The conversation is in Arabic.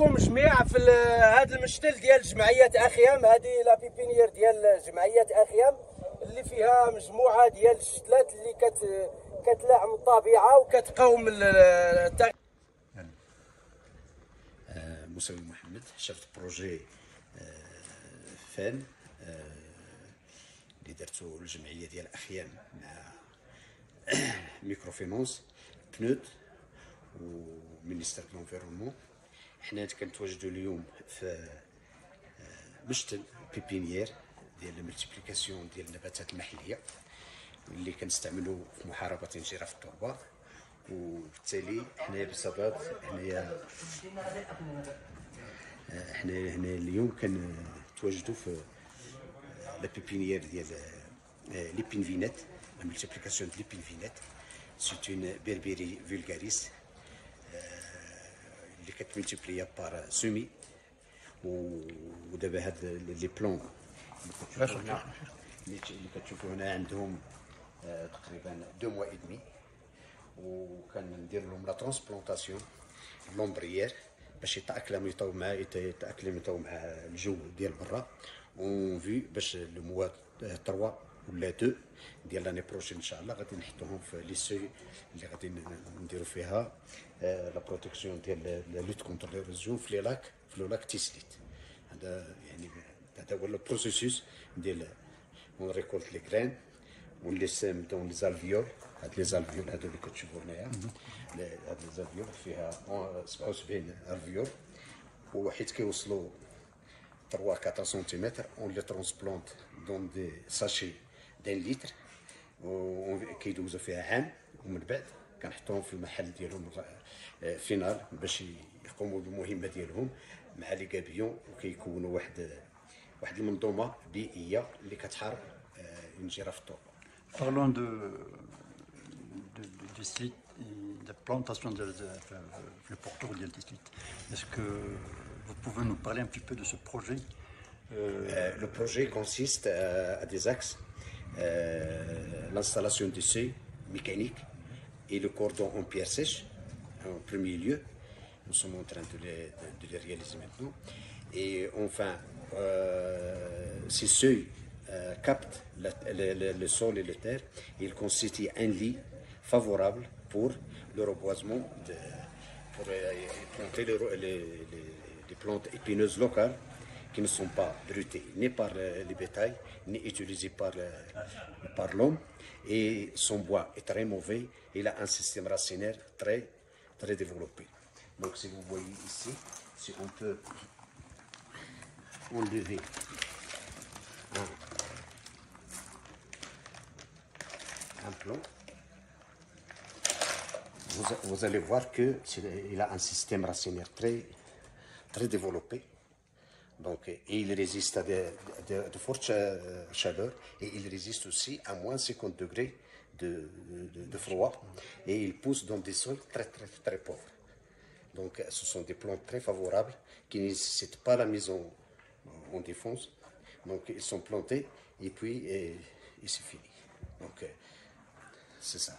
بكم جميع في هذا المشتل ديال جمعية أخيام. هذه la pépinière ديال جمعية أخيام اللي فيها مجموعة ديال الشتلات اللي كت كتلائم الطبيعة وكتقاوم التغيير آه، مساوي محمد chef de projet آه، فان آه، اللي درتو الجمعية ديال أخيام مع microfinance بنوت و ministère de l'environnement حنا كنتواجدوا اليوم في مشتل pépinière ديال ال multiplication ديال النباتات المحلية اللي كنستعملوا في محاربة انجراف التربة. وبالتالي حنايا بسبب حنايا حنا هنا اليوم كنتواجدوا في la pépinière ديال l'épine-vinette لا ديال l'épine-vinette c'est un berberis vulgaris اللي كت multiplier par semis ودابا هاد les plants. اللي كتشوفوا هنا عندهم آه، تقريبا deux mois et demi. وكندير لهم la transplantation l'ombrière باش يتأقلموا مع يتأقلموا مع الجو ديال برا. en fait باش le mois 3 ولا 2 ديال l'année prochaine ان شاء الله غادي نحطوهم في les sites اللي غادي نديرو فيها la protection ديال la lutte contre l'érosion في les lacs في le lac Tislit هذا يعني هذا هو ال processus ديال on récolte les graines on les sème dans les alvéoles هاد les alvéoles هادو اللي كتشوفوا هنايا هاد les alvéoles فيها 77 alvéoles وحيت كيوصلوا 3 4 centimètres on les transplante dans des sachets d'un litre وكيدوزو فيها عام ومن بعد كنحطوهم في المحل ديالهم final باش يقوموا بالمهمة ديالهم مع les gabions وكيكونوا واحد واحد المنظومة بيئية اللي كتحارب انجراف التربه Parlons de, de, de, du site, de plantation de, de, de, le pourtour du site. Est-ce que vous pouvez nous parler un petit peu de ce projet? Euh... Le projet consiste à, à des axes, euh, l'installation de seuils mécaniques et le cordon en pierre sèche en premier lieu. Nous sommes en train de les, de les réaliser maintenant. Et enfin, euh, ces seuils euh, capte le, sol et la terre. Il constitue un lit favorable pour le reboisement, pour euh, planter les, les, plantes épineuses locales qui ne sont pas brutées ni par les bétails, ni utilisées par, par l'homme. Et son bois est très mauvais. Il a un système racinaire très, très développé. Donc si vous voyez ici, si on peut enlever hein, un plan, vous, vous, allez voir qu'il a un système racinaire très, très développé. Donc, et il résiste à de, de, fortes chaleurs et il résiste aussi à moins 50 degrés de, de, froid et il pousse dans des sols très très très pauvres. Donc ce sont des plantes très favorables qui ne nécessitent pas la mise en, en défense. Donc ils sont plantés et puis et, et c'est fini. Donc c'est ça.